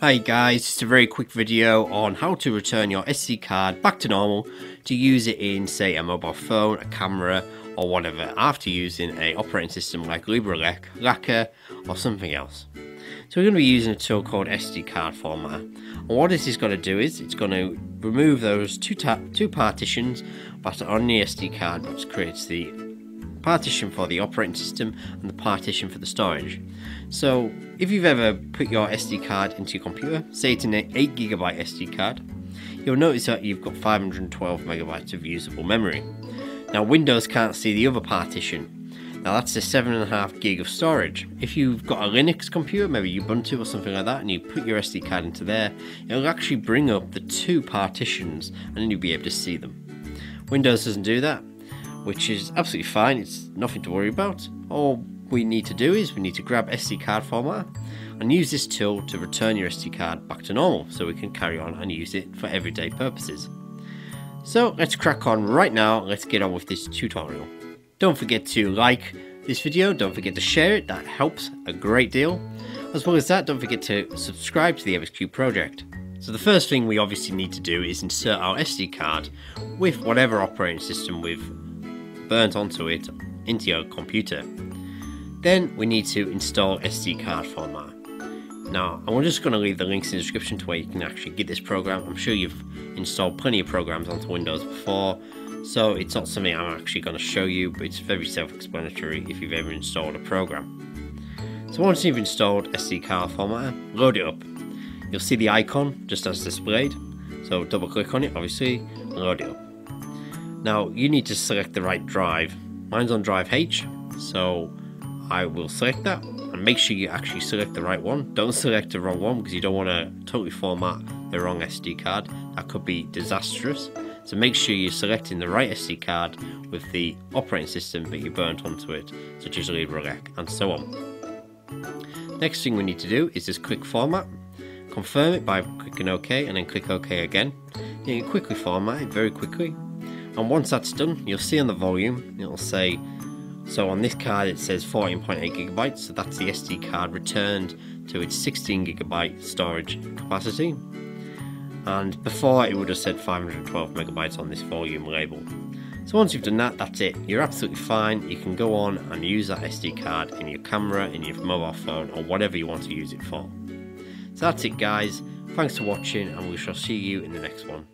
Hi guys, just a very quick video on how to return your SD card back to normal to use it in say a mobile phone, a camera or whatever after using a operating system like LibreELEC, Lakka or something else. So we're going to be using a tool called SD card formatter. And what this is going to do is it's going to remove those two, two partitions that are on the SD card which creates the partition for the operating system and the partition for the storage. So if you've ever put your SD card into your computer, say it's an 8GB SD card, you'll notice that you've got 512 megabytes of usable memory. Now Windows can't see the other partition. Now that's the 7.5 gig of storage. If you've got a Linux computer, maybe Ubuntu or something like that, and you put your SD card into there, it'll actually bring up the two partitions and then you'll be able to see them. Windows doesn't do that which is absolutely fine, it's nothing to worry about. All we need to do is we need to grab SD card format and use this tool to return your SD card back to normal so we can carry on and use it for everyday purposes. So let's crack on right now, let's get on with this tutorial. Don't forget to like this video, don't forget to share it, that helps a great deal. As well as that, don't forget to subscribe to the MXQ project. So the first thing we obviously need to do is insert our SD card with whatever operating system we've burnt onto it into your computer. Then we need to install SD card format. Now, I'm just going to leave the links in the description to where you can actually get this program. I'm sure you've installed plenty of programs onto Windows before, so it's not something I'm actually going to show you, but it's very self-explanatory if you've ever installed a program. So once you've installed SD card format, load it up. You'll see the icon just as displayed, so double click on it obviously, and load it up. Now you need to select the right drive. Mine's on drive H, so I will select that and make sure you actually select the right one. Don't select the wrong one because you don't want to totally format the wrong SD card. That could be disastrous. So make sure you're selecting the right SD card with the operating system that you burnt onto it, such as LibreELEC and so on. Next thing we need to do is just click format, confirm it by clicking OK and then click OK again. You can quickly format it very quickly and once that's done you'll see on the volume it'll say so on this card it says 14.8 gigabytes so that's the SD card returned to its 16 gigabyte storage capacity. And before it would have said 512 megabytes on this volume label. So once you've done that that's it. You're absolutely fine. You can go on and use that SD card in your camera in your mobile phone or whatever you want to use it for. So that's it guys. Thanks for watching and we shall see you in the next one